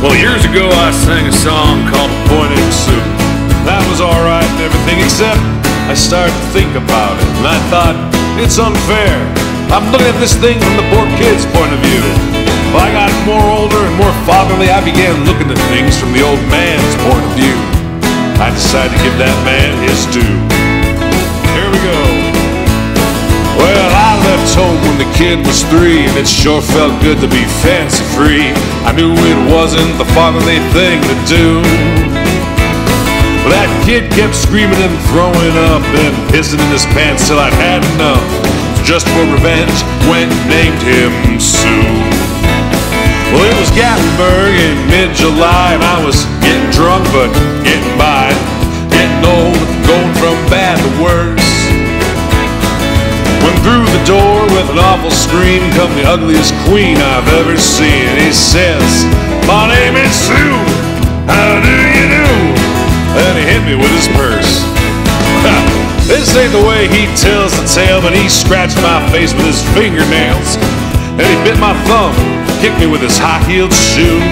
Well, years ago I sang a song called Named Sue. That was alright and everything, except I started to think about it, and I thought, it's unfair. I'm looking at this thing from the poor kid's point of view. Well, I got more older and more fatherly, I began looking at things from the old man's point of view. I decided to give that man his due. Kid was three, and it sure felt good to be fancy free. I knew it wasn't the fatherly thing to do. But that kid kept screaming and throwing up and pissing in his pants till I'd had enough. Just for revenge, went and named him Sue. Well, it was Gatlinburg in mid-July, and I was getting drunk but getting an awful scream come the ugliest queen I've ever seen. He says, My name is Sue. How do you do? And he hit me with his purse. This ain't the way he tells the tale, but he scratched my face with his fingernails. And he bit my thumb, kicked me with his high-heeled shoe.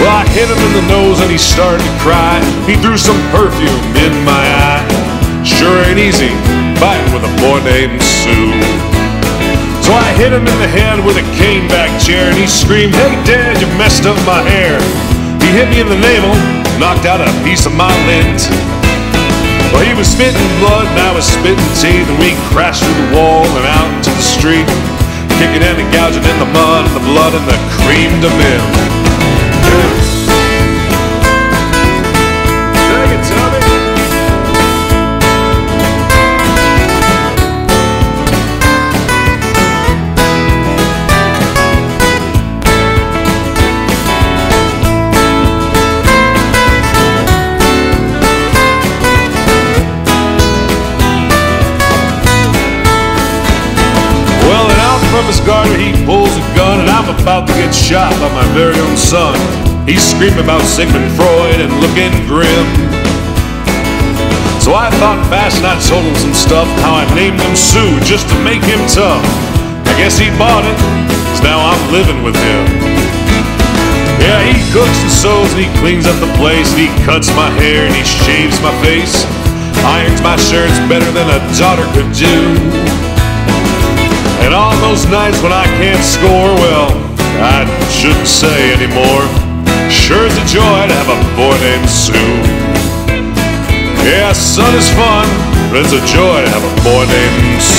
Well, I hit him in the nose and he started to cry. He threw some perfume in my eye. Sure ain't easy fighting with a boy named Sue. Hit him in the head with a cane back chair and he screamed, Hey dad, you messed up my hair. He hit me in the navel, knocked out a piece of my lint. Well, he was spitting blood and I was spitting teeth and we crashed through the wall and out into the street, kicking and gouging in the mud and the blood and the crème de menthe. He pulls a gun, and I'm about to get shot by my very own son. He's screaming about Sigmund Freud and looking grim. So I thought fast and I told him some stuff, how I named him Sue just to make him tough. I guess he bought it, cause now I'm living with him. Yeah, he cooks and sews and he cleans up the place, and he cuts my hair and he shaves my face, irons my shirts better than a daughter could do. And on those nights when I can't score, well, I shouldn't say anymore. Sure it's a joy to have a boy named Sue. Yeah, son is fun, but it's a joy to have a boy named Sue.